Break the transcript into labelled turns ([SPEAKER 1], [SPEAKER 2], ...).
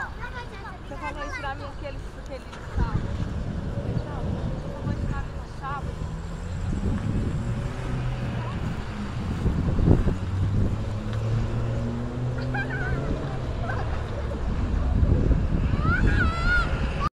[SPEAKER 1] Você falou isso pra mim, aquele, ele sábado. Deixa eu, eu vou ensinar a minha chave.